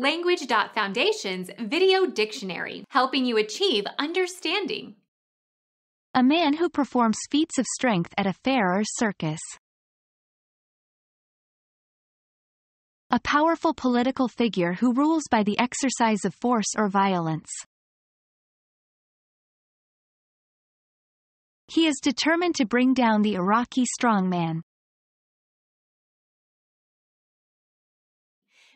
Language.Foundation's Video Dictionary, helping you achieve understanding. A man who performs feats of strength at a fair or circus. A powerful political figure who rules by the exercise of force or violence. He is determined to bring down the Iraqi strongman.